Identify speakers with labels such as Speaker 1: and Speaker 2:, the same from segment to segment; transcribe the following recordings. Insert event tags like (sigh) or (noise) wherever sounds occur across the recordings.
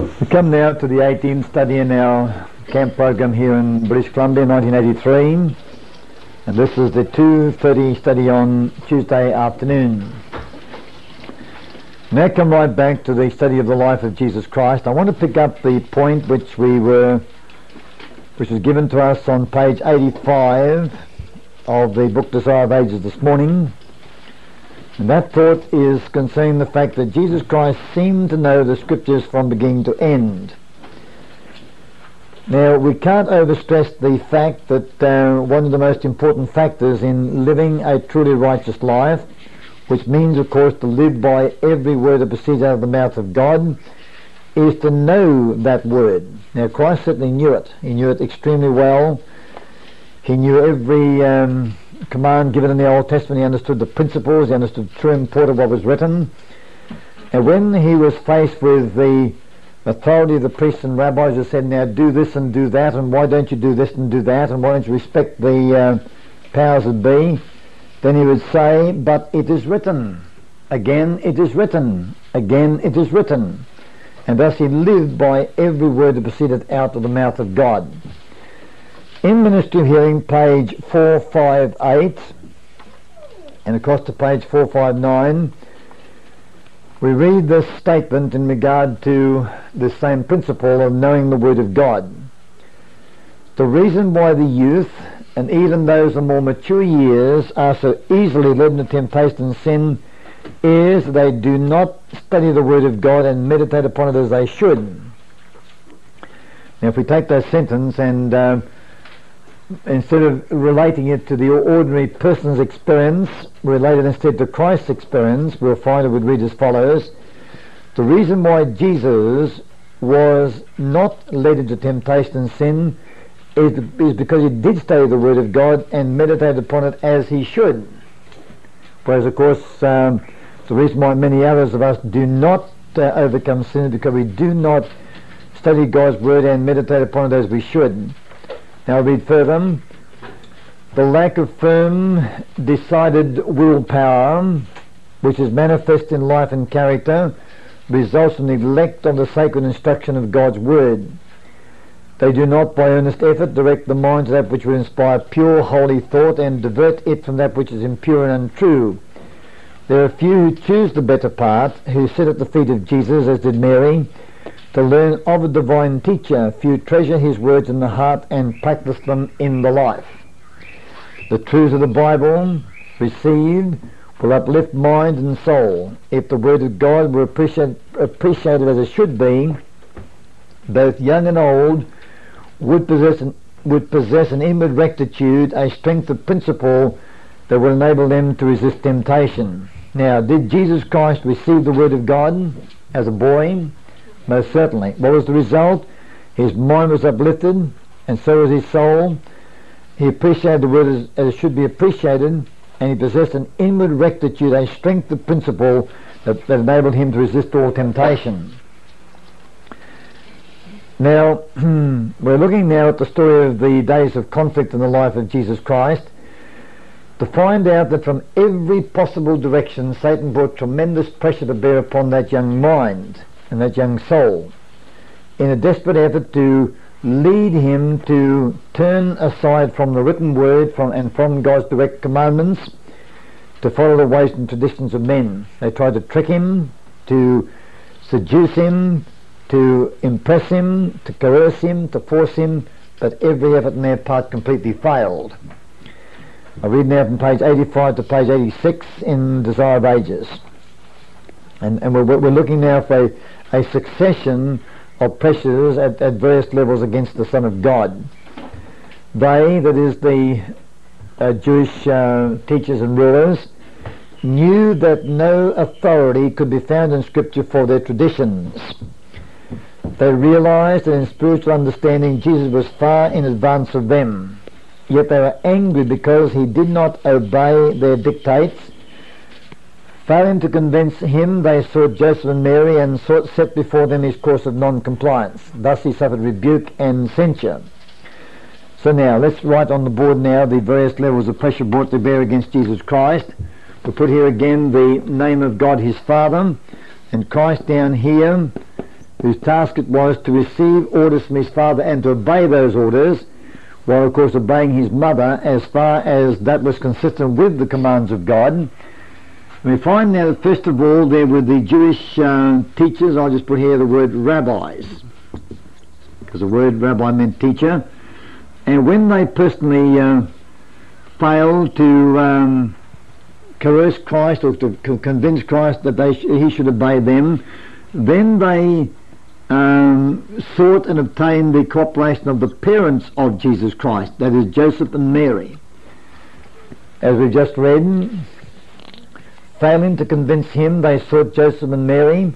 Speaker 1: We come now to the 18th study in our camp program here in British Columbia, 1983. And this is the 2.30 study on Tuesday afternoon. Now come right back to the study of the life of Jesus Christ. I want to pick up the point which we were, which was given to us on page 85 of the book Desire of Ages this morning. And that thought is concerning the fact that Jesus Christ seemed to know the scriptures from beginning to end. Now, we can't overstress the fact that uh, one of the most important factors in living a truly righteous life, which means, of course, to live by every word that proceeds out of the mouth of God, is to know that word. Now, Christ certainly knew it. He knew it extremely well. He knew every um, command given in the Old Testament. He understood the principles. He understood the true import of what was written. And when he was faced with the authority of the priests and rabbis who said, now do this and do that, and why don't you do this and do that, and why don't you respect the uh, powers that be, then he would say, but it is written. Again, it is written. Again, it is written. And thus he lived by every word that proceeded out of the mouth of God. In Ministry of Healing, page 458, and across to page 459, we read this statement in regard to the same principle of knowing the Word of God. The reason why the youth, and even those of more mature years, are so easily led into temptation and sin is they do not study the Word of God and meditate upon it as they should. Now, if we take that sentence and uh, instead of relating it to the ordinary person's experience, relate it instead to Christ's experience, we'll find it would read as follows. The reason why Jesus was not led into temptation and sin is, is because he did study the Word of God and meditate upon it as he should. Whereas, of course, um, the reason why many others of us do not uh, overcome sin is because we do not study God's Word and meditate upon it as we should. Now read further. The lack of firm, decided willpower, which is manifest in life and character, results in neglect of the sacred instruction of God's Word. They do not, by earnest effort, direct the mind to that which would inspire pure, holy thought and divert it from that which is impure and untrue. There are few who choose the better part, who sit at the feet of Jesus, as did Mary, to learn of a divine teacher, few treasure his words in the heart and practice them in the life. The truths of the Bible received will uplift mind and soul. If the word of God were appreciate, appreciated as it should be, both young and old would possess an, would possess an inward rectitude, a strength of principle that will enable them to resist temptation. Now, did Jesus Christ receive the word of God as a boy? Most certainly. What was the result? His mind was uplifted, and so was his soul. He appreciated the word as, it should be appreciated, and he possessed an inward rectitude, a strength of principle that, that enabled him to resist all temptation. Now, (clears throat) we're looking now at the story of the days of conflict in the life of Jesus Christ to find out that from every possible direction Satan brought tremendous pressure to bear upon that young mind and that young soul in a desperate effort to lead him to turn aside from the written word from, and from God's direct commandments to follow the ways and traditions of men. They tried to trick him, to seduce him, to impress him, to coerce him, to force him, but every effort on their part completely failed. I read now from page 85 to page 86 in Desire of Ages. And, and we're, we're looking now for a, a succession of pressures at, at various levels against the Son of God. They, that is the uh, Jewish uh, teachers and rulers, knew that no authority could be found in Scripture for their traditions. They realized that in spiritual understanding Jesus was far in advance of them. Yet they were angry because he did not obey their dictates Failing to convince him, they sought Joseph and Mary and sought, set before them his course of non-compliance. Thus he suffered rebuke and censure. So now, let's write on the board now the various levels of pressure brought to bear against Jesus Christ. We'll put here again the name of God his Father, and Christ down here whose task it was to receive orders from his father and to obey those orders, while of course obeying his mother as far as that was consistent with the commands of God. We find now that first of all there were the Jewish uh, teachers, I'll just put here the word rabbis, because the word rabbi meant teacher, and when they personally uh, failed to um, coerce Christ or to convince Christ that they sh- he should obey them, then they um, sought and obtained the cooperation of the parents of Jesus Christ, that is Joseph and Mary. As we just read, failing to convince him, they sought Joseph and Mary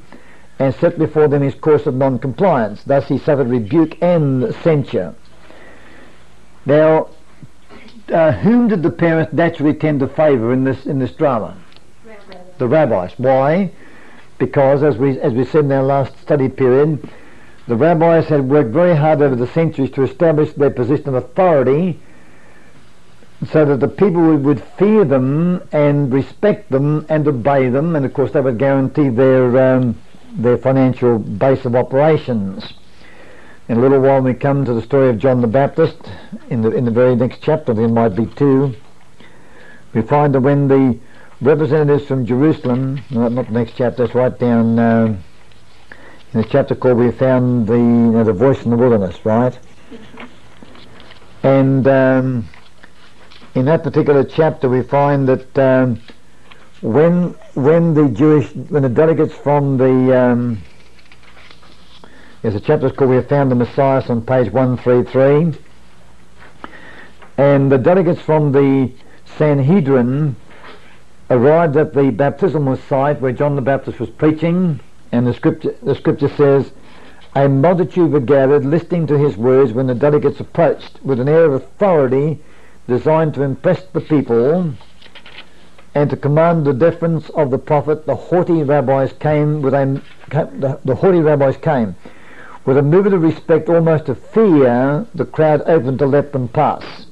Speaker 1: and set before them his course of non-compliance. Thus he suffered rebuke and censure. Now, uh, whom did the parents naturally tend to favour in this in this drama? The rabbis. Why? because as we, as we said in our last study period, the rabbis had worked very hard over the centuries to establish their position of authority so that the people would fear them and respect them and obey them, and of course they would guarantee their, um, their financial base of operations. In a little while we come to the story of John the Baptist, in the, in the very next chapter, there might be two, we find that when the representatives from Jerusalem, not, not the next chapter, it's right down uh, in the chapter called We Found the, you know, the Voice in the Wilderness, right? And um, in that particular chapter we find that um, when when the Jewish when the delegates from the um, there's a chapter called We Have Found the Messiah on page 133 and the delegates from the Sanhedrin arrived at the baptismal site where John the Baptist was preaching, and the scripture, the scripture says, A multitude were gathered, listening to his words when the delegates approached with an air of authority designed to impress the people and to command the deference of the prophet. The haughty rabbis came with a the, haughty rabbis came with a movement of respect, almost of fear. The crowd opened to let them pass.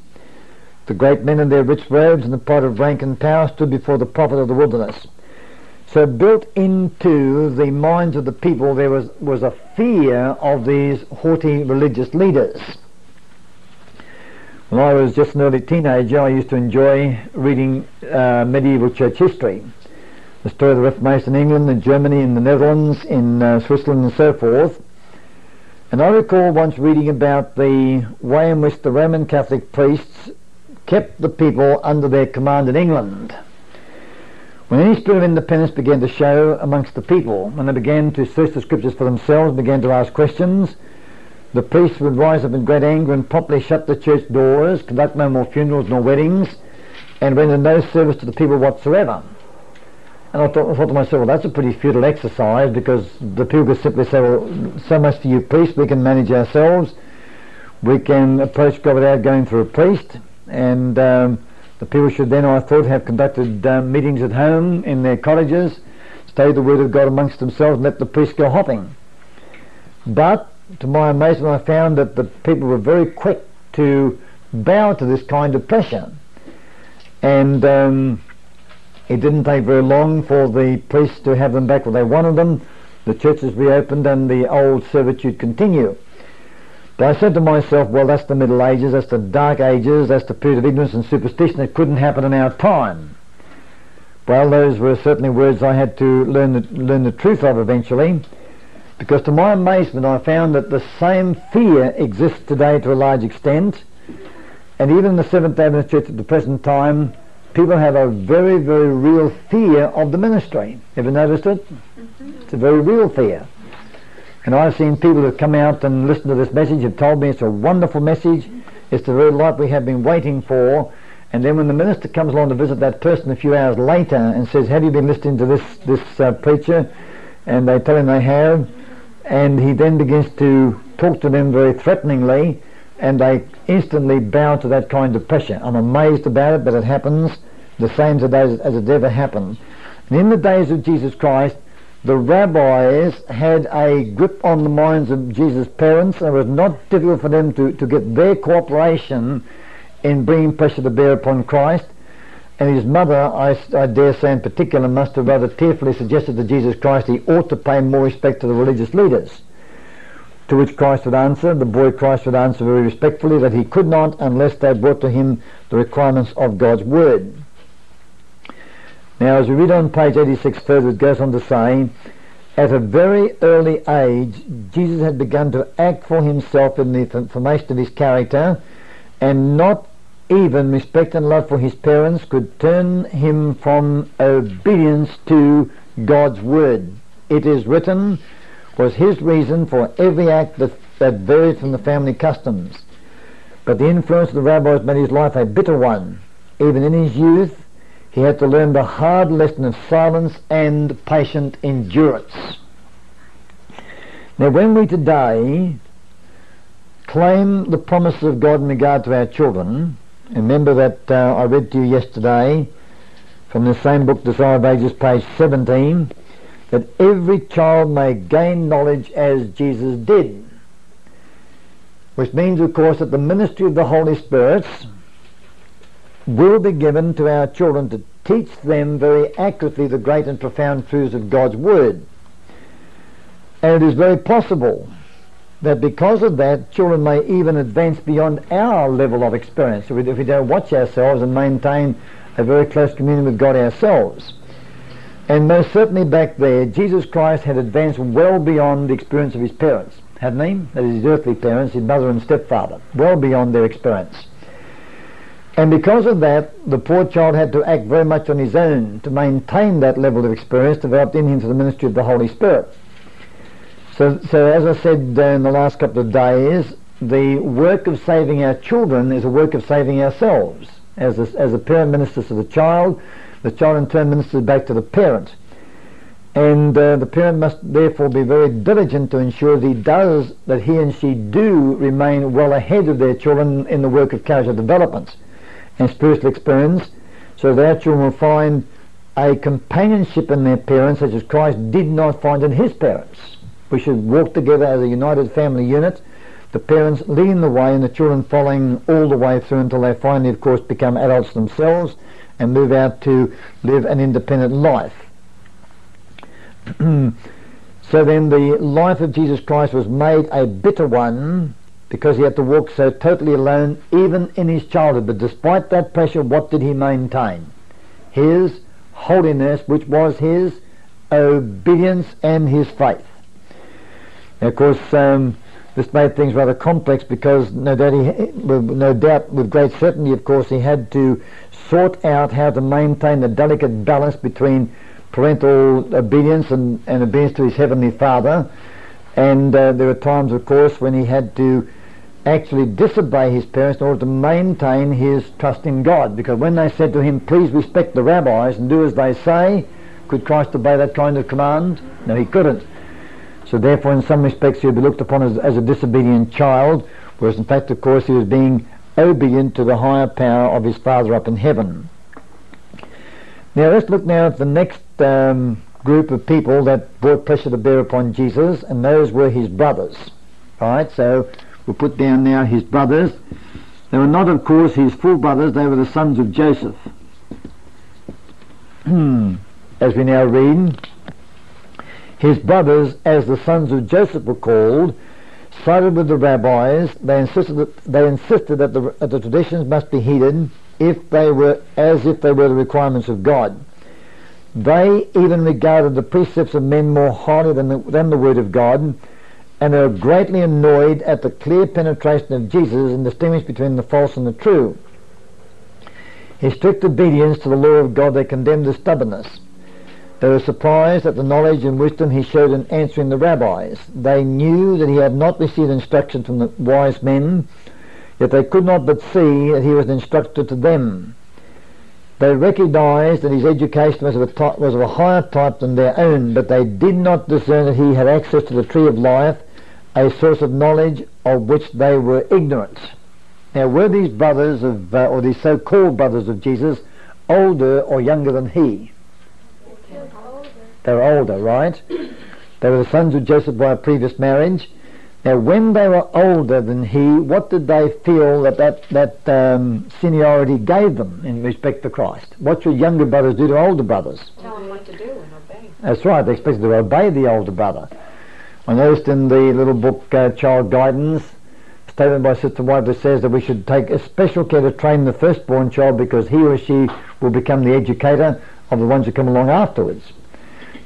Speaker 1: The great men in their rich robes and the pride of rank and power stood before the prophet of the wilderness. So built into the minds of the people there was, was a fear of these haughty religious leaders. When I was just an early teenager, I used to enjoy reading uh, medieval church history. The story of the Reformation in England, in Germany, in the Netherlands, in uh, Switzerland and so forth. And I recall once reading about the way in which the Roman Catholic priests kept the people under their command in England. When any spirit of independence began to show amongst the people, when they began to search the scriptures for themselves, began to ask questions, the priests would rise up in great anger and promptly shut the church doors, conduct no more funerals nor weddings, and render no service to the people whatsoever. And I thought, I thought to myself, well, that's a pretty futile exercise because the people could simply say, well, so much for you priests, we can manage ourselves. We can approach God without going through a priest and um, the people should then, I thought, have conducted um, meetings at home in their cottages, studied the Word of God amongst themselves, and let the priests go hopping. But to my amazement, I found that the people were very quick to bow to this kind of pressure, and um, it didn't take very long for the priests to have them back where they wanted them. The churches reopened, and the old servitude continued. But I said to myself, well, that's the Middle Ages, that's the Dark Ages, that's the period of ignorance and superstition. It couldn't happen in our time. Well, those were certainly words I had to learn the, learn the truth of eventually, because to my amazement I found that the same fear exists today to a large extent, and even in the Seventh-day Adventist Church at the present time, people have a very, very real fear of the ministry. Ever noticed it? Mm-hmm. It's a very real fear. And I've seen people who have come out and listened to this message have told me it's a wonderful message. It's the very light we have been waiting for. And then when the minister comes along to visit that person a few hours later and says, have you been listening to this, this uh, preacher? And they tell him they have. And he then begins to talk to them very threateningly and they instantly bow to that kind of pressure. I'm amazed about it, but it happens the same today as, as it ever happened. And in the days of Jesus Christ, the rabbis had a grip on the minds of Jesus' parents, and it was not difficult for them to, to get their cooperation in bringing pressure to bear upon Christ. And his mother, I, I dare say in particular, must have rather tearfully suggested to Jesus Christ he ought to pay more respect to the religious leaders. To which Christ would answer, the boy Christ would answer very respectfully that he could not unless they brought to him the requirements of God's word. Now, as we read on page 86 further, it goes on to say, at a very early age, Jesus had begun to act for himself in the formation of his character, and not even respect and love for his parents could turn him from obedience to God's word. It is written, was his reason for every act that, that varied from the family customs. But the influence of the rabbis made his life a bitter one. Even in his youth, he had to learn the hard lesson of silence and patient endurance. Now, when we today claim the promises of God in regard to our children, remember that uh, I read to you yesterday from the same book, Desire of Ages, page 17, that every child may gain knowledge as Jesus did. Which means, of course, that the ministry of the Holy Spirit will be given to our children to teach them very accurately the great and profound truths of God's Word. And it is very possible that because of that, children may even advance beyond our level of experience if we, if we don't watch ourselves and maintain a very close communion with God ourselves. And most certainly back there, Jesus Christ had advanced well beyond the experience of his parents, hadn't he? That is, his earthly parents, his mother and stepfather, well beyond their experience. And because of that, the poor child had to act very much on his own to maintain that level of experience developed in him through the ministry of the Holy Spirit. So, so as I said uh, in the last couple of days, the work of saving our children is a work of saving ourselves. As a, as a parent ministers to the child, the child in turn ministers back to the parent. And uh, the parent must therefore be very diligent to ensure that he does, that he and she do remain well ahead of their children in the work of character development and spiritual experience, so that our children will find a companionship in their parents such as Christ did not find in his parents. We should walk together as a united family unit, the parents leading the way and the children following all the way through until they finally, of course, become adults themselves and move out to live an independent life. (clears throat) so then the life of Jesus Christ was made a bitter one because he had to walk so totally alone even in his childhood. But despite that pressure, what did he maintain? His holiness, which was his obedience and his faith. Of course, um, this made things rather complex because no doubt, he, no doubt, with great certainty, of course, he had to sort out how to maintain the delicate balance between parental obedience and, and obedience to his heavenly Father. And uh, there were times, of course, when he had to actually disobey his parents in order to maintain his trust in God. Because when they said to him, please respect the rabbis and do as they say, could Christ obey that kind of command? No, he couldn't. So therefore, in some respects, he would be looked upon as, as a disobedient child, whereas in fact, of course, he was being obedient to the higher power of his Father up in heaven. Now let's look now at the next um, group of people that brought pressure to bear upon Jesus, and those were his brothers. Right, so we'll put down now his brothers. They were not, of course, his full brothers, they were the sons of Joseph. as we now read, his brothers, as the sons of Joseph were called, sided with the rabbis. They insisted that, they insisted that the, that the traditions must be heeded if they were as if they were the requirements of God. They even regarded the precepts of men more highly than the, than the word of God, and are greatly annoyed at the clear penetration of Jesus in distinguishing between the false and the true. His strict obedience to the law of God they condemned as stubbornness. They were surprised at the knowledge and wisdom he showed in answering the rabbis. They knew that he had not received instruction from the wise men, yet they could not but see that he was an instructor to them. They recognized that his education was of, a type, was of a higher type than their own, but they did not discern that he had access to the tree of life, a source of knowledge of which they were ignorant. Now, were these brothers of, uh, or these so-called brothers of Jesus, older or younger than he? They were older, right? They were the sons of Joseph by a previous marriage. Now, when they were older than he, what did they feel that that, that um, seniority gave them in respect to Christ? What should younger brothers do to older brothers?
Speaker 2: Tell them what to do and obey.
Speaker 1: That's right. They expected to obey the older brother. I noticed in the little book uh, Child Guidance, statement by Sister White that says that we should take a special care to train the firstborn child because he or she will become the educator of the ones who come along afterwards.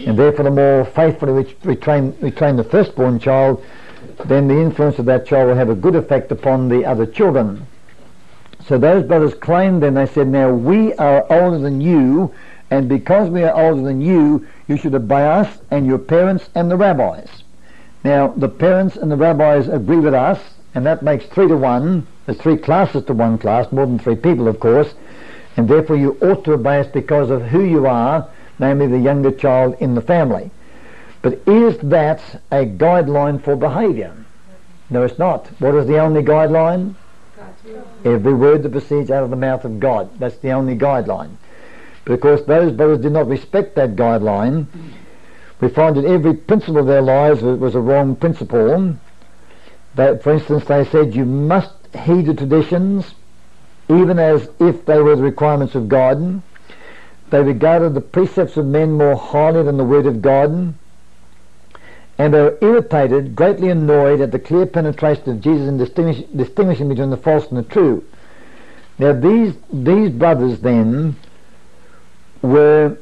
Speaker 1: And therefore, the more faithfully we, train, we train the firstborn child, then the influence of that child will have a good effect upon the other children. So those brothers claimed then, they said, now we are older than you, and because we are older than you, you should obey us and your parents and the rabbis. Now, the parents and the rabbis agree with us, and that makes three to one. There's three classes to one class, more than three people, of course, and therefore you ought to obey us because of who you are, namely the younger child in the family. But is that a guideline for behaviour? No, it's not. What is the only guideline? Every word that proceeds out of the mouth of God. That's the only guideline. But of course, those brothers did not respect that guideline. We find that every principle of their lives was a wrong principle. That, for instance, they said you must heed the traditions, even as if they were the requirements of God. They regarded the precepts of men more highly than the word of God and they were irritated, greatly annoyed at the clear penetration of Jesus in distinguish, distinguishing between the false and the true. Now these these brothers then were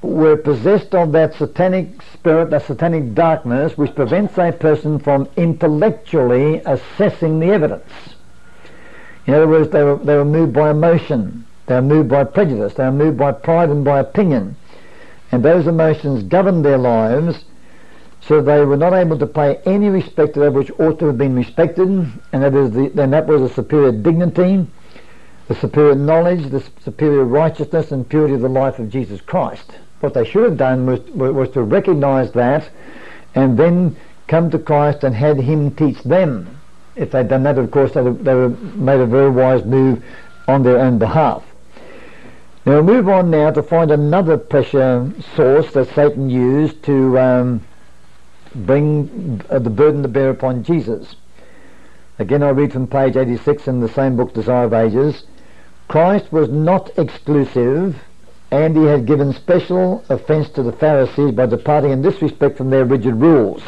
Speaker 1: were possessed of that satanic spirit, that satanic darkness, which prevents a person from intellectually assessing the evidence. In other words, they were, they were moved by emotion, they were moved by prejudice, they were moved by pride and by opinion. And those emotions governed their lives so they were not able to pay any respect to that which ought to have been respected, and that is the, then that was a superior dignity, the superior knowledge, the superior righteousness and purity of the life of Jesus Christ. What they should have done was, was to recognize that and then come to Christ and had Him teach them. If they'd done that, of course, they would, they made a very wise move on their own behalf. Now we'll move on now to find another pressure source that Satan used to um, bring uh, the burden to bear upon Jesus. Again, I read from page 86 in the same book, Desire of Ages. Christ was not exclusive, and he had given special offence to the Pharisees by departing in this respect from their rigid rules.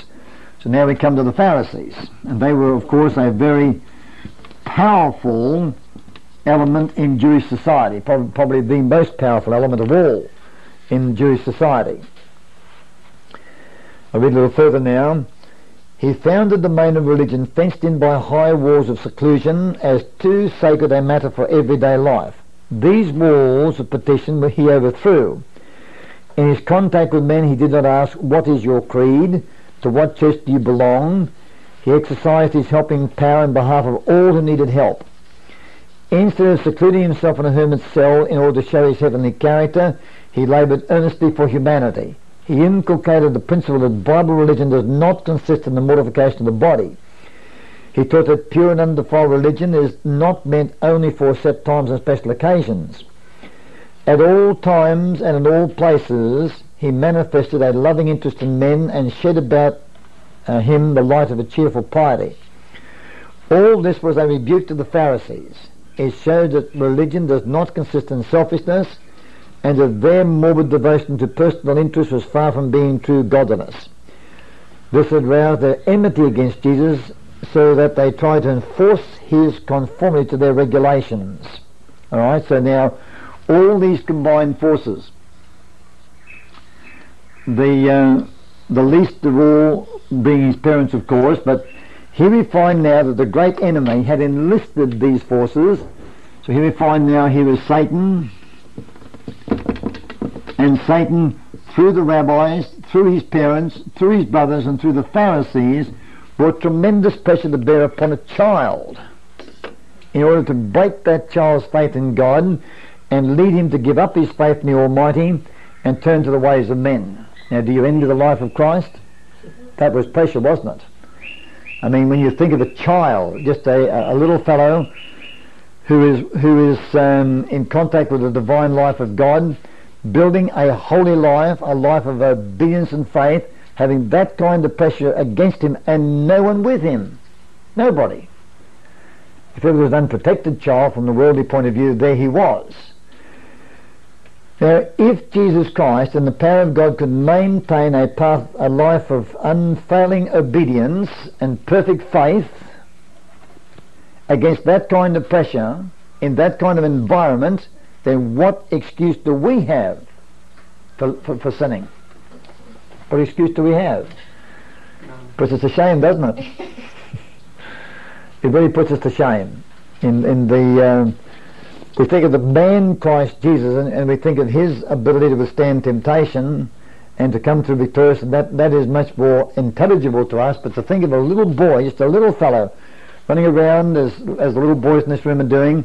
Speaker 1: So now we come to the Pharisees, and they were, of course, a very powerful element in Jewish society, probably the most powerful element of all in Jewish society. I read a little further now. He found the domain of religion fenced in by high walls of seclusion as too sacred a matter for everyday life. These walls of petition he overthrew. In his contact with men he did not ask, what is your creed? To what church do you belong? He exercised his helping power in behalf of all who needed help. Instead of secluding himself in a hermit's cell in order to show his heavenly character, he laboured earnestly for humanity. He inculcated the principle that Bible religion does not consist in the mortification of the body. He taught that pure and undefiled religion is not meant only for set times and special occasions. At all times and in all places, he manifested a loving interest in men and shed about uh, him the light of a cheerful piety. All this was a rebuke to the Pharisees. It showed that religion does not consist in selfishness, and that their morbid devotion to personal interest was far from being true godliness. This had roused their enmity against Jesus so that they tried to enforce his conformity to their regulations. Alright, so now all these combined forces, the, uh, the least of all being his parents of course, but here we find now that the great enemy had enlisted these forces. So here we find now here is Satan, and Satan, through the rabbis, through his parents, through his brothers, and through the Pharisees, brought tremendous pressure to bear upon a child in order to break that child's faith in God and lead him to give up his faith in the Almighty and turn to the ways of men. Now, do you envy the life of Christ? That was pressure, wasn't it? I mean, when you think of a child, just a, a little fellow who is who is um, in contact with the divine life of God, building a holy life, a life of obedience and faith, having that kind of pressure against him and no one with him. Nobody. If it was an unprotected child from the worldly point of view, there he was. Now, if Jesus Christ and the power of God could maintain a path, a life of unfailing obedience and perfect faith against that kind of pressure in that kind of environment, then what excuse do we have for, for, for sinning? What excuse do we have? Puts us to shame, doesn't it? (laughs) it really puts us to shame. In, in the um, we think of the man Christ Jesus and, and, we think of his ability to withstand temptation and to come through victorious, that, that is much more intelligible to us. But to think of a little boy, just a little fellow, running around as, as the little boys in this room are doing,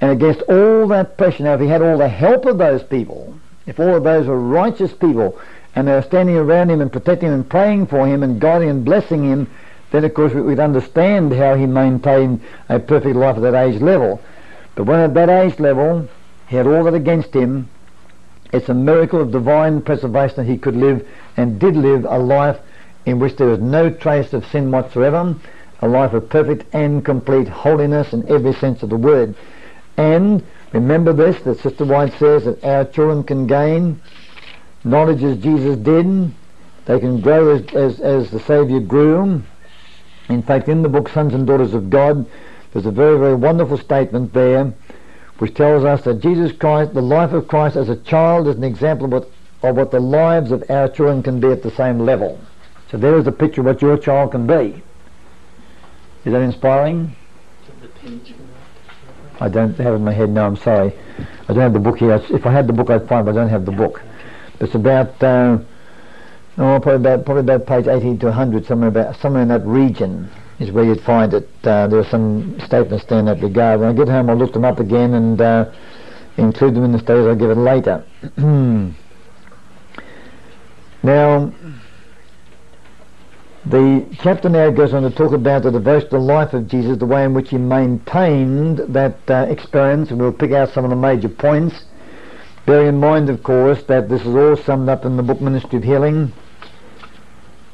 Speaker 1: and against all that pressure, now if he had all the help of those people, if all of those were righteous people, and they were standing around him and protecting him and praying for him and guiding and blessing him, then of course we'd understand how he maintained a perfect life at that age level. But when at that age level he had all that against him, it's a miracle of divine preservation that he could live and did live a life in which there was no trace of sin whatsoever, a life of perfect and complete holiness in every sense of the word. And remember this, that Sister White says that our children can gain knowledge as Jesus did. They can grow as, as, as the Saviour grew. In fact, in the book Sons and Daughters of God, there's a very, very wonderful statement there which tells us that Jesus Christ, the life of Christ as a child is an example of what, of what the lives of our children can be at the same level. So there is a picture of what your child can be. Is that inspiring? I don't have it in my head now, I'm sorry. I don't have the book here. If I had the book I'd find, but I don't have the book. It's about, uh, oh, probably about, probably about page 80 to 100, somewhere about, somewhere in that region is where you'd find it. Uh, there are some statements there in that regard. When I get home I'll look them up again and uh, include them in the studies I'll give it later. (clears throat) now, the chapter now goes on to talk about the devotional life of Jesus, the way in which he maintained that uh, experience, and we'll pick out some of the major points. Bear in mind, of course, that this is all summed up in the book Ministry of Healing,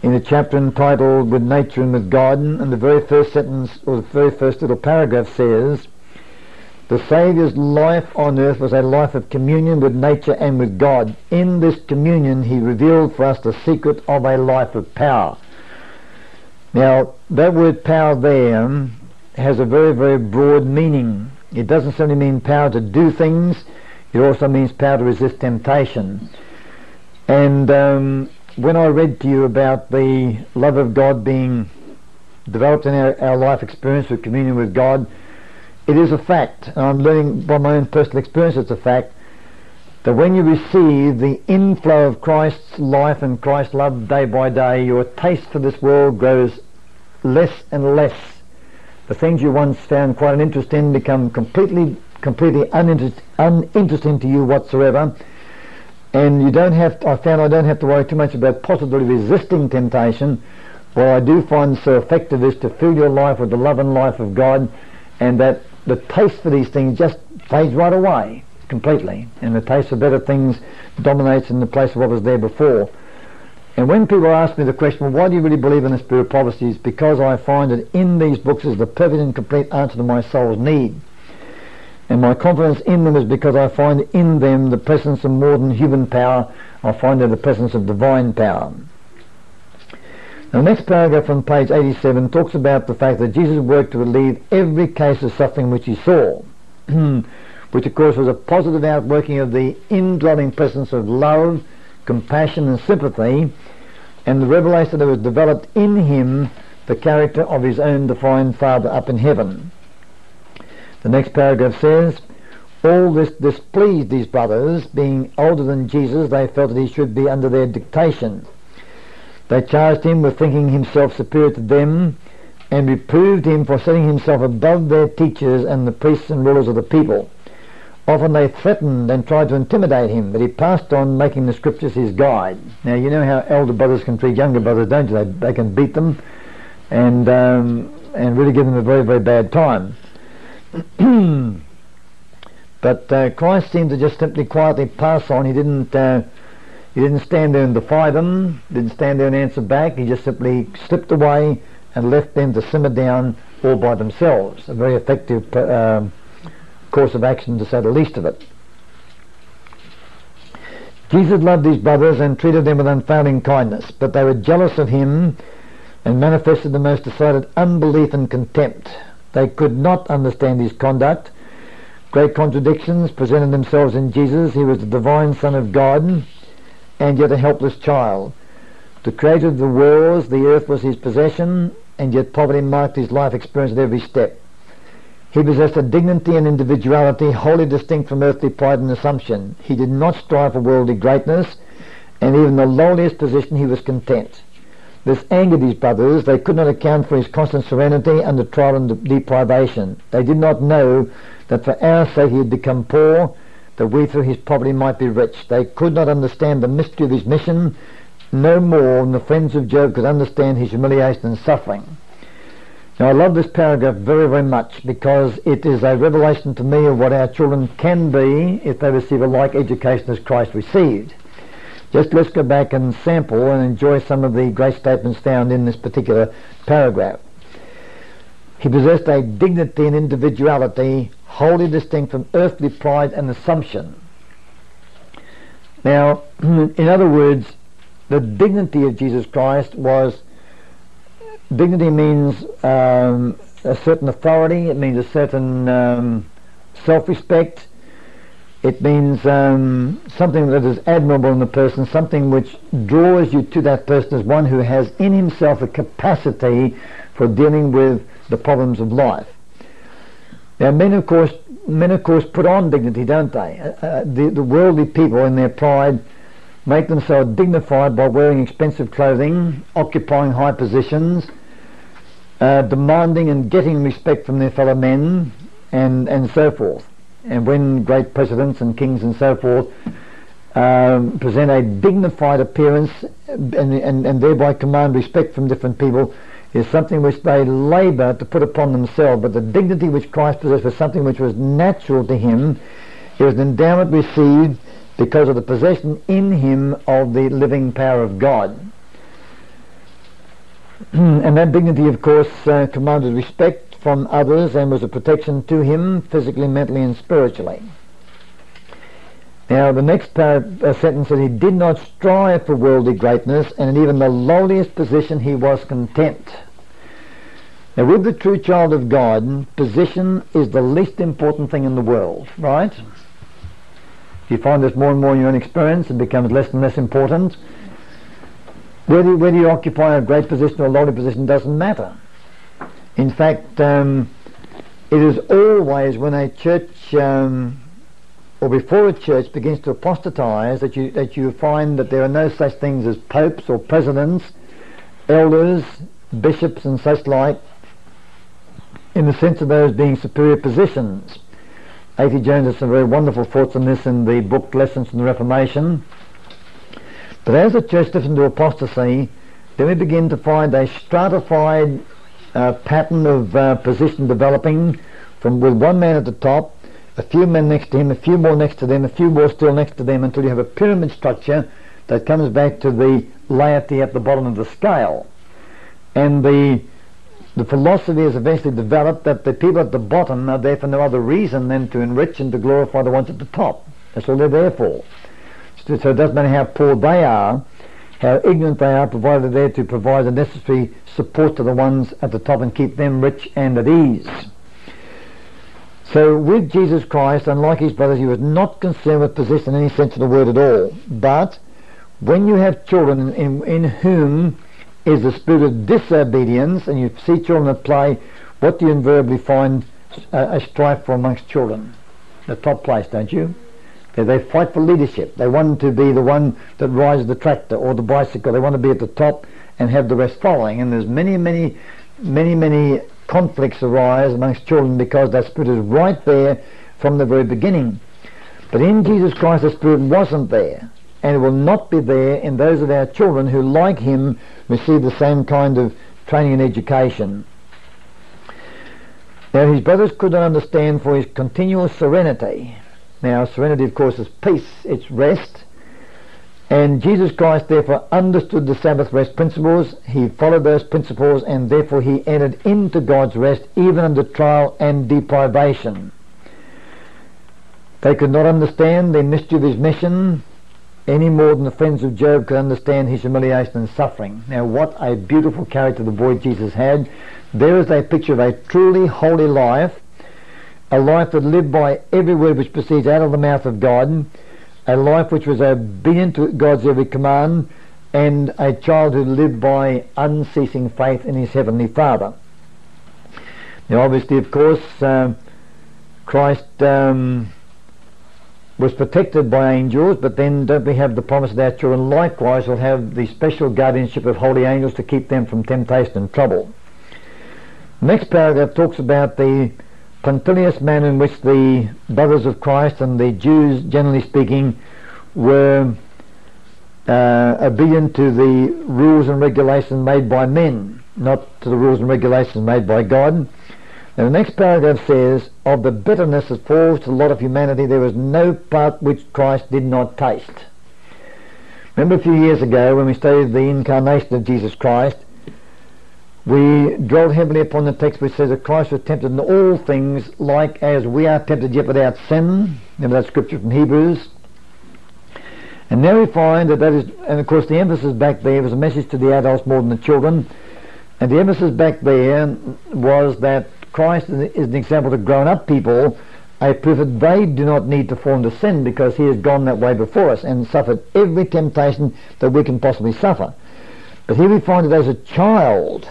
Speaker 1: in a chapter entitled With Nature and with God, and the very first sentence, or the very first little paragraph says, the Saviour's life on earth was a life of communion with nature and with God. In this communion he revealed for us the secret of a life of power. Now, that word power there has a very, very broad meaning. It doesn't simply mean power to do things, it also means power to resist temptation. And um, when I read to you about the love of God being developed in our, our life experience with communion with God, it is a fact. And I'm learning by my own personal experience, it's a fact that when you receive the inflow of Christ's life and Christ's love day by day, your taste for this world grows less and less. The things you once found quite an interest in become completely, completely uninterest, uninteresting to you whatsoever. And you don't have, to, I found I don't have to worry too much about possibly resisting temptation. What I do find so effective is to fill your life with the love and life of God and that the taste for these things just fades right away completely, and the taste for better things dominates in the place of what was there before. And when people ask me the question, well, why do you really believe in the spirit of prophecy? It's because I find that in these books is the perfect and complete answer to my soul's need. And my confidence in them is because I find in them the presence of more than human power. I find there the presence of divine power. Now, The next paragraph on page 87 talks about the fact that Jesus worked to relieve every case of suffering which he saw. (clears throat) which of course was a positive outworking of the indwelling presence of love, compassion and sympathy, and the revelation that was developed in him the character of his own divine Father up in heaven. The next paragraph says, all this displeased these brothers, being older than Jesus, they felt that he should be under their dictation. They charged him with thinking himself superior to them, and reproved him for setting himself above their teachers and the priests and rulers of the people. Often they threatened and tried to intimidate him, but he passed on making the scriptures his guide. Now you know how elder brothers can treat younger brothers, don't you? They, they can beat them and um, and really give them a very very bad time. (clears throat) but uh, Christ seemed to just simply quietly pass on. He didn't uh, he didn't stand there and defy them. Didn't stand there and answer back. He just simply slipped away and left them to simmer down all by themselves. A very effective. Uh, course of action to say the least of it. Jesus loved his brothers and treated them with unfailing kindness, but they were jealous of him and manifested the most decided unbelief and contempt. They could not understand his conduct. Great contradictions presented themselves in Jesus. He was the divine Son of God and yet a helpless child. The creator of the worlds, the earth was his possession, and yet poverty marked his life experience at every step. He possessed a dignity and individuality wholly distinct from earthly pride and assumption. He did not strive for worldly greatness, and even the lowliest position he was content. This angered his brothers. They could not account for his constant serenity under trial and deprivation. They did not know that for our sake he had become poor, that we through his poverty might be rich. They could not understand the mystery of his mission, no more than the friends of Job could understand his humiliation and suffering. Now I love this paragraph very, very much because it is a revelation to me of what our children can be if they receive a like education as Christ received. Just let's go back and sample and enjoy some of the great statements found in this particular paragraph. He possessed a dignity and individuality wholly distinct from earthly pride and assumption. Now, (clears throat) in other words, the dignity of Jesus Christ was dignity means um, a certain authority, it means a certain um, self-respect, it means um, something that is admirable in the person, something which draws you to that person as one who has in himself a capacity for dealing with the problems of life. Now, men of course, men of course put on dignity, don't they? Uh, uh, the, the worldly people, in their pride, make themselves dignified by wearing expensive clothing, occupying high positions, uh, demanding and getting respect from their fellow men, and and so forth and when great presidents and kings and so forth um, present a dignified appearance and, and, and thereby command respect from different people is something which they labour to put upon themselves. But the dignity which Christ possessed was something which was natural to him. It was an endowment received because of the possession in him of the living power of God. (clears throat) and that dignity, of course, uh, commanded respect from others and was a protection to him physically, mentally, and spiritually. Now, the next par- uh, sentence says he did not strive for worldly greatness, and in even the lowliest position he was content. Now, with the true child of God, position is the least important thing in the world, right? If you find this more and more in your own experience, it becomes less and less important. Whether, whether you occupy a great position or a lowly position doesn't matter. In fact, um, it is always when a church um, or before a church begins to apostatize that you that you find that there are no such things as popes or presidents, elders, bishops, and such like, in the sense of those being superior positions. A.T. Jones has some very wonderful thoughts on this in the book Lessons from the Reformation. But as the church drifts into apostasy, then we begin to find a stratified uh, pattern of uh, position developing from with one man at the top, a few men next to him, a few more next to them, a few more still next to them until you have a pyramid structure that comes back to the laity at the bottom of the scale. And the the philosophy has eventually developed that the people at the bottom are there for no other reason than to enrich and to glorify the ones at the top. That's all they're there for. So it doesn't matter how poor they are, how ignorant they are, provided there to provide the necessary support to the ones at the top and keep them rich and at ease. So with Jesus Christ, unlike his brothers, he was not concerned with position in any sense of the word at all. But when you have children in, in whom is the spirit of disobedience, and you see children at play, what do you invariably find a, a strife for amongst children? The top place, don't you? They, fight for leadership. They want to be the one that rides the tractor or the bicycle. They want to be at the top and have the rest following. And there's many, many, many, many conflicts arise amongst children because that spirit is right there from the very beginning. But in Jesus Christ, the spirit wasn't there. And it will not be there in those of our children who, like him, receive the same kind of training and education. Now, his brothers could not understand for his continual serenity now, serenity, of course, is peace, it's rest. And Jesus Christ therefore understood the Sabbath rest principles. He followed those principles and therefore he entered into God's rest even under trial and deprivation. They could not understand the mystery of his mission any more than the friends of Job could understand his humiliation and suffering. Now, what a beautiful character the boy Jesus had. There is a picture of a truly holy life, a life that lived by every word which proceeds out of the mouth of God, a life which was obedient to God's every command, and a child who lived by unceasing faith in his heavenly Father. Now, obviously, of course, uh, Christ um, was protected by angels, but then don't we have the promise that our children likewise will have the special guardianship of holy angels to keep them from temptation and trouble. Next paragraph talks about the punctilious manner in which the brothers of Christ and the Jews, generally speaking, were uh, obedient to the rules and regulations made by men, not to the rules and regulations made by God. And the next paragraph says, Of the bitterness that falls to the lot of humanity, there was no part which Christ did not taste. Remember a few years ago when we studied the incarnation of Jesus Christ, we dwell heavily upon the text which says that Christ was tempted in all things like as we are tempted yet without sin. Remember that scripture from Hebrews? And now we find that that is, and of course the emphasis back there was a message to the adults more than the children. And the emphasis back there was that Christ is an example to grown-up people, a proof that they do not need to fall into sin because he has gone that way before us and suffered every temptation that we can possibly suffer. But here we find that as a child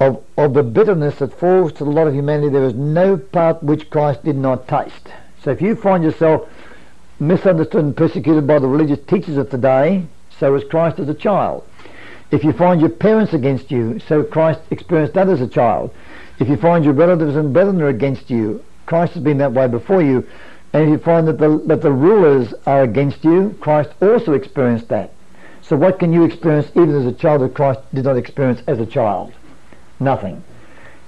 Speaker 1: of, of the bitterness that falls to the lot of humanity, there is no part which Christ did not taste. So if you find yourself misunderstood and persecuted by the religious teachers of today, so was Christ as a child. If you find your parents against you, so Christ experienced that as a child. If you find your relatives and brethren are against you, Christ has been that way before you. And if you find that the, that the rulers are against you, Christ also experienced that. So what can you experience even as a child that Christ did not experience as a child? Nothing.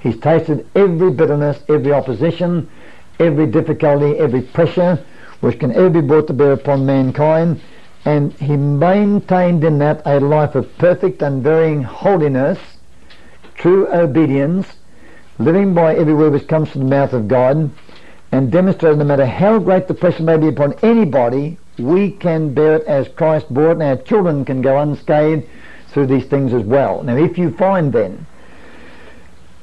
Speaker 1: He's tasted every bitterness, every opposition, every difficulty, every pressure which can ever be brought to bear upon mankind, and he maintained in that a life of perfect and varying holiness, true obedience, living by every word which comes from the mouth of God, and demonstrating no matter how great the pressure may be upon anybody, we can bear it as Christ bore it, and our children can go unscathed through these things as well. Now, if you find then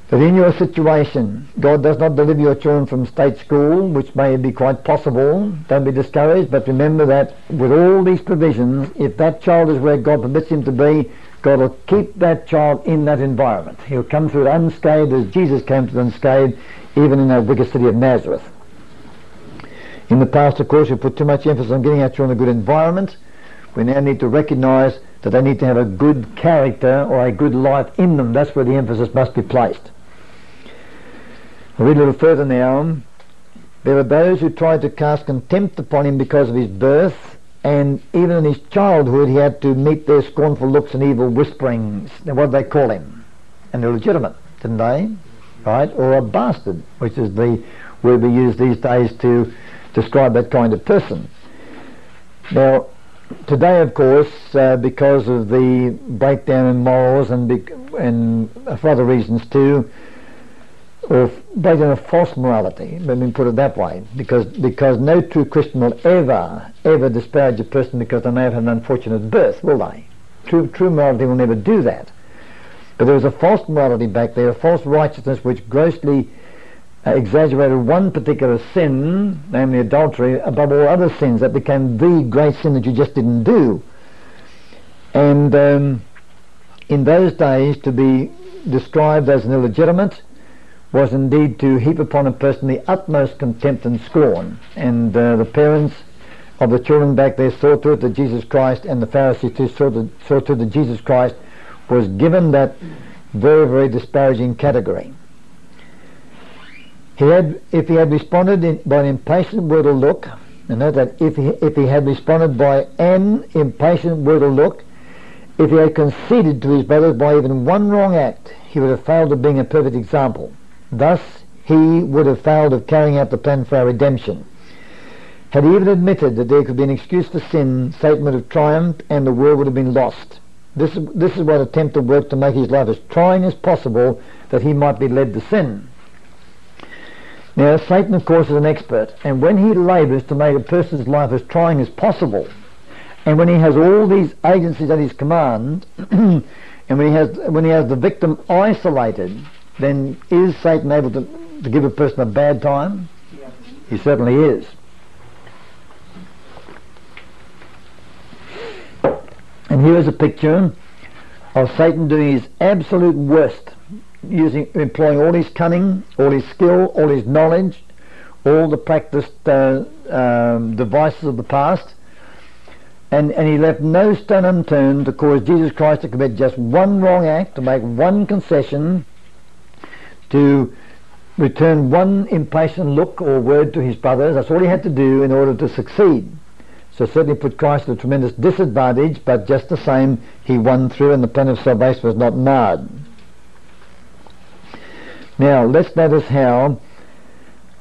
Speaker 1: that in your situation God does not deliver your children from state school, which may be quite possible, don't be discouraged, but remember that with all these provisions, if that child is where God permits him to be, God will keep that child in that environment. He'll come through it unscathed as Jesus came through it unscathed, even in that wicked city of Nazareth. In the past, of course, we put too much emphasis on getting our children a good environment. We now need to recognize that they need to have a good character or a good life in them. That's where the emphasis must be placed. I'll read a little further now. There were those who tried to cast contempt upon him because of his birth and even in his childhood he had to meet their scornful looks and evil whisperings. Now what did they call him? An illegitimate, didn't they? Right? Or a bastard, which is the word we use these days to describe that kind of person. Now, today, of course, uh, because of the breakdown in morals and, and for other reasons too, or based on a false morality, let me put it that way, because because no true Christian will ever ever disparage a person because they may have had an unfortunate birth, will they? True true morality will never do that. But there was a false morality back there, a false righteousness which grossly uh, exaggerated one particular sin, namely adultery, above all other sins. That became the great sin that you just didn't do. And um, in those days, to be described as an illegitimate was indeed to heap upon a person the utmost contempt and scorn. And uh, the parents of the children back there saw to it that Jesus Christ and the Pharisees too saw to, saw to it that Jesus Christ was given that very, very disparaging category. He had, if he had responded in, by an impatient word or look, and note that if he, if he had responded by an impatient word or look, if he had conceded to his brothers by even one wrong act, he would have failed of being a perfect example. Thus, he would have failed of carrying out the plan for our redemption. Had he even admitted that there could be an excuse for sin, Satan would have triumphed and the world would have been lost. This, this is what attempted work to make his life as trying as possible that he might be led to sin. Now, Satan, of course, is an expert, and when he labours to make a person's life as trying as possible, And when he has all these agencies at his command, (clears throat) and when he has when he has the victim isolated, then is Satan able to, to give a person a bad time?
Speaker 2: Yeah.
Speaker 1: He certainly is. And here is a picture of Satan doing his absolute worst, using employing all his cunning, all his skill, all his knowledge, all the practiced uh, um, devices of the past, and, and he left no stone unturned to cause Jesus Christ to commit just one wrong act, to make one concession, to return one impatient look or word to his brothers. That's all he had to do in order to succeed. So certainly put Christ at a tremendous disadvantage, but just the same, he won through and the plan of salvation was not marred. Now, let's notice how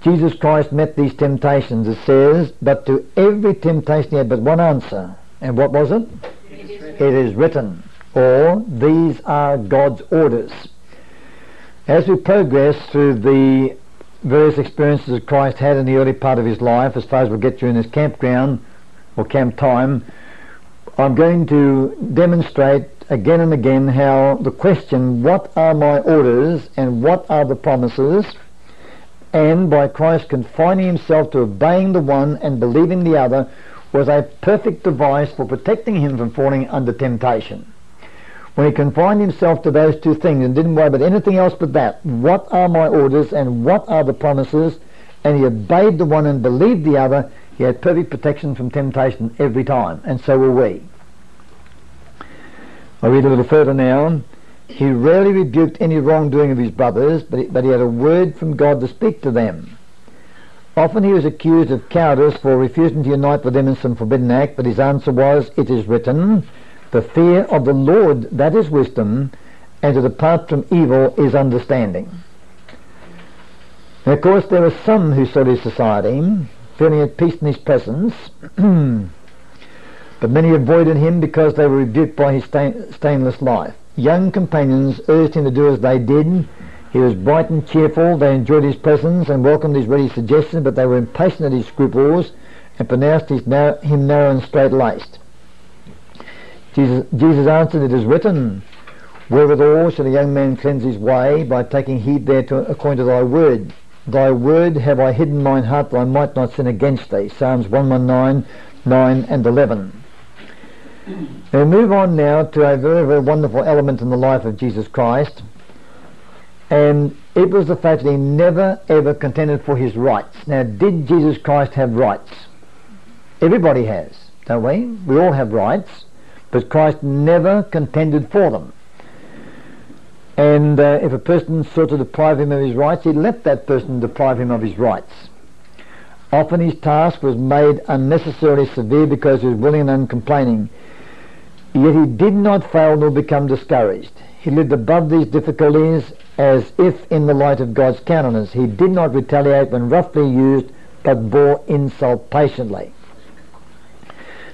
Speaker 1: Jesus Christ met these temptations. It says, but to every temptation he had but one answer. And what was it?
Speaker 2: It is
Speaker 1: It is written. Or, these are God's orders. As we progress through the various experiences that Christ had in the early part of his life, as far as we'll get during this campground or camp time, I'm going to demonstrate again and again how the question, what are my orders and what are the promises, and by Christ confining himself to obeying the one and believing the other, was a perfect device for protecting him from falling under temptation. When he confined himself to those two things and didn't worry about anything else but that, what are my orders and what are the promises, and he obeyed the one and believed the other, he had perfect protection from temptation every time, and so will we. I read a little further now. He rarely rebuked any wrongdoing of his brothers, but he, but he had a word from God to speak to them. Often he was accused of cowardice for refusing to unite with them in some forbidden act, but his answer was, It is written, The fear of the Lord, that is wisdom, and to depart from evil is understanding. And of course, there were some who his society, feeling at peace in his presence, (clears throat) but many avoided him because they were rebuked by his stain- stainless life. Young companions urged him to do as they did. He was bright and cheerful. They enjoyed his presence and welcomed his ready suggestions, but they were impatient at his scruples and pronounced his nar- him narrow and straight-laced. Jesus, Jesus answered, It is written, Wherewithal shall a young man cleanse his way by taking heed thereto according to thy word. Thy word have I hidden mine heart that I might not sin against thee. Psalms 119, 9 and 11. Now we move on now to a very, very wonderful element in the life of Jesus Christ. And it was the fact that he never ever contended for his rights. Now, did Jesus Christ have rights? Everybody has, don't we? We all have rights, but Christ never contended for them. And uh, if a person sought to deprive him of his rights, he let that person deprive him of his rights. Often his task was made unnecessarily severe because he was willing and uncomplaining. Yet he did not fail nor become discouraged. He lived above these difficulties as if in the light of God's countenance. He did not retaliate when roughly used, but bore insult patiently.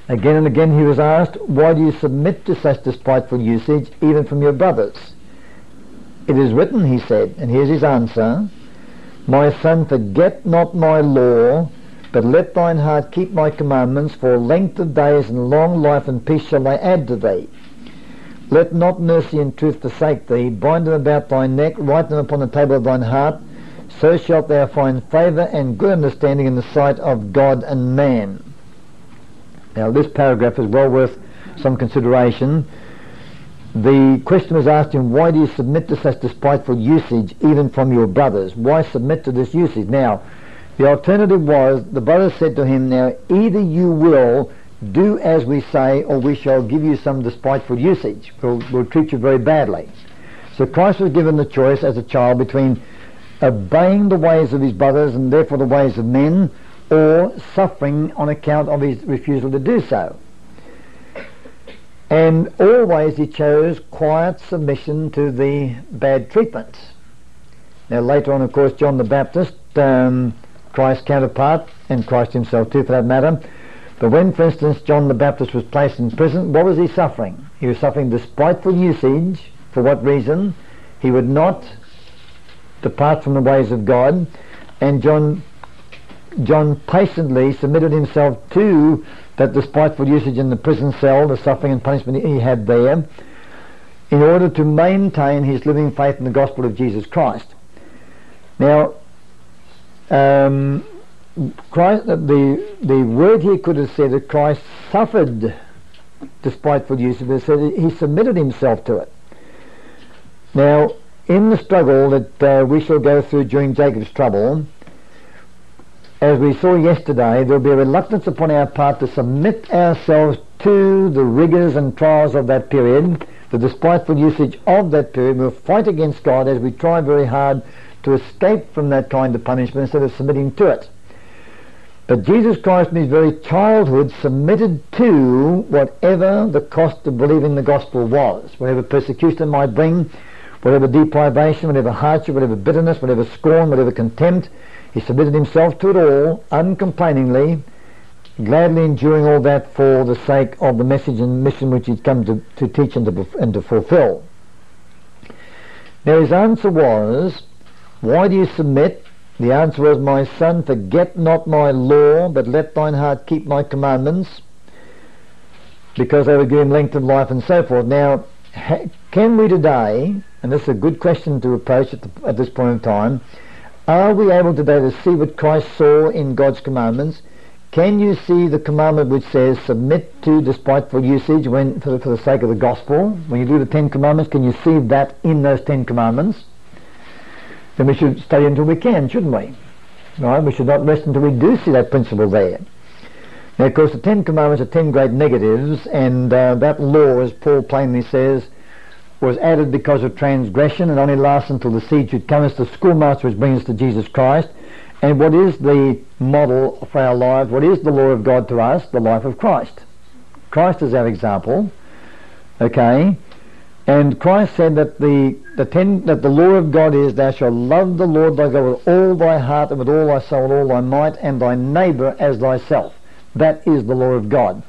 Speaker 1: Again and again he was asked, Why do you submit to such despiteful usage, even from your brothers? It is written, he said, and here's his answer My son, forget not my law, but let thine heart keep my commandments, for length of days and long life and peace shall I add to thee. Let not mercy and truth forsake thee. Bind them about thy neck, write them upon the table of thine heart. So shalt thou find favour and good understanding in the sight of God and man. Now, this paragraph is well worth some consideration. The question was asked him, why do you submit to such despiteful usage even from your brothers? Why submit to this usage? Now, the alternative was, the brothers said to him, now either you will do as we say or we shall give you some despiteful usage. We'll, we'll treat you very badly. So Christ was given the choice as a child between obeying the ways of his brothers and therefore the ways of men or suffering on account of his refusal to do so. And always he chose quiet submission to the bad treatment. Now later on, of course, John the Baptist, um, Christ's counterpart, and Christ himself too for that matter, but when, for instance, John the Baptist was placed in prison, what was he suffering? He was suffering despiteful usage. For what reason? He would not depart from the ways of God, and John John patiently submitted himself to that despiteful usage in the prison cell, the suffering and punishment he had there, in order to maintain his living faith in the gospel of Jesus Christ. Now, um, Christ, the the word here could have said that Christ suffered despiteful usage, but said he submitted himself to it. Now, in the struggle that uh, we shall go through during Jacob's trouble, as we saw yesterday, there will be a reluctance upon our part to submit ourselves to the rigours and trials of that period, the despiteful usage of that period. We'll fight against God as we try very hard to escape from that kind of punishment instead of submitting to it. But Jesus Christ in his very childhood submitted to whatever the cost of believing the gospel was, whatever persecution might bring, whatever deprivation, whatever hardship, whatever bitterness, whatever scorn, whatever contempt. He submitted himself to it all uncomplainingly, gladly enduring all that for the sake of the message and mission which he'd come to, to teach and to, and to fulfill. Now his answer was, why do you submit? The answer was, my son, forget not my law, but let thine heart keep my commandments, because they will give him length of life and so forth. Now, can we today, and this is a good question to approach at, the, at this point in time, are we able today to see what Christ saw in God's commandments? Can you see the commandment which says submit to despiteful usage when, for, the, for the sake of the gospel? When you do the Ten Commandments, can you see that in those Ten Commandments? Then we should study until we can, shouldn't we? Right? We should not rest until we do see that principle there. Now, of course, the Ten Commandments are ten great negatives, and uh, that law, as Paul plainly says, was added because of transgression and only lasts until the seed should come as the schoolmaster which brings us to Jesus Christ. And what is the model for our lives? What is the law of God to us? The life of Christ. Christ is our example. Okay? And Christ said that the, the ten, that the law of God is thou shalt love the Lord thy God with all thy heart and with all thy soul and all thy might and thy neighbour as thyself. That is the law of God.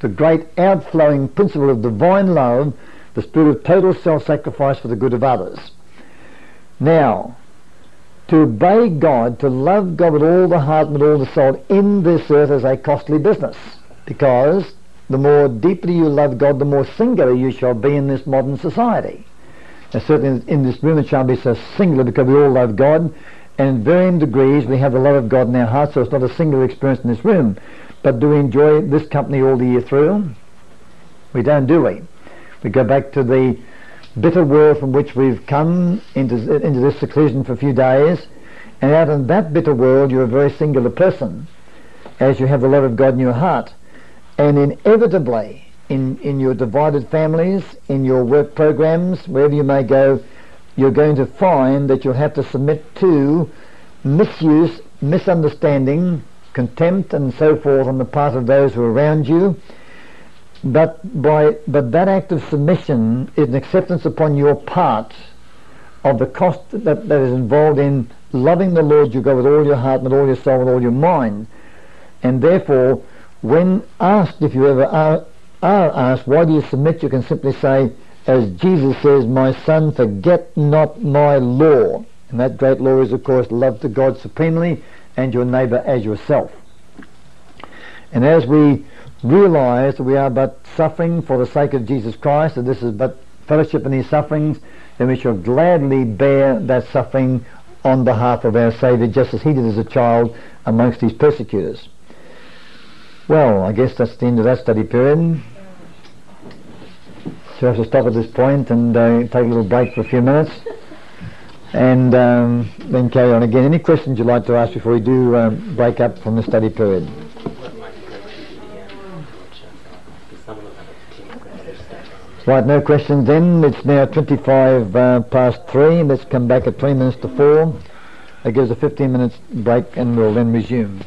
Speaker 1: The great outflowing principle of divine love, the spirit of total self-sacrifice for the good of others. Now, to obey God, to love God with all the heart and with all the soul in this earth is a costly business because the more deeply you love God, the more singular you shall be in this modern society. And certainly in this room it shall be so singular because we all love God, and in varying degrees we have the love of God in our hearts, so it's not a singular experience in this room. But do we enjoy this company all the year through? We don't, do we? We go back to the bitter world from which we've come into, into this seclusion for a few days, and out in that bitter world you're a very singular person, as you have the love of God in your heart. And inevitably, in, in your divided families, in your work programs, wherever you may go, you're going to find that you'll have to submit to misuse, misunderstanding, contempt, and so forth on the part of those who are around you. But by but that act of submission is an acceptance upon your part of the cost that, that is involved in loving the Lord you go with all your heart, with all your soul, with all your mind, and therefore when asked, if you ever are, are asked, why do you submit, you can simply say, as Jesus says, my son, forget not my law. And that great law is, of course, love to God supremely and your neighbour as yourself. And as we realize that we are but suffering for the sake of Jesus Christ, that this is but fellowship in his sufferings, then we shall gladly bear that suffering on behalf of our Saviour, just as he did as a child amongst his persecutors. Well, I guess that's the end of that study period. So I have to stop at this point and uh, take a little break for a few minutes and um, then carry on again. Any questions you'd like to ask before we do um, break up from the study period? Right, no questions then. It's now 25 uh, past 3. Let's come back at 20 minutes to 4. It gives a 15 minutes break and we'll then resume.